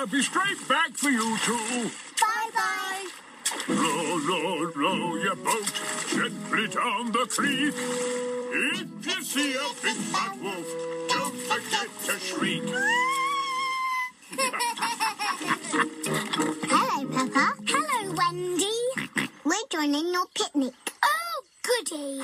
I'll be straight back for you two. Bye-bye. Row, row, row your boat gently down the creek. If you see a big fat wolf, don't forget to shriek. Hello, Peppa. Hello, Wendy. We're joining your picnic. Oh, goody.